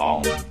Boom.